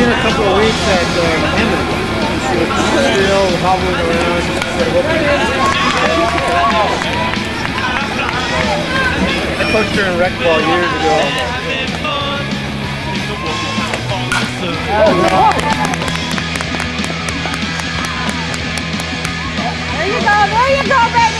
a couple of weeks at Hammond. Uh, Still hobbling around. I coached her in rec ball years ago. Oh, there you go, there you go, baby.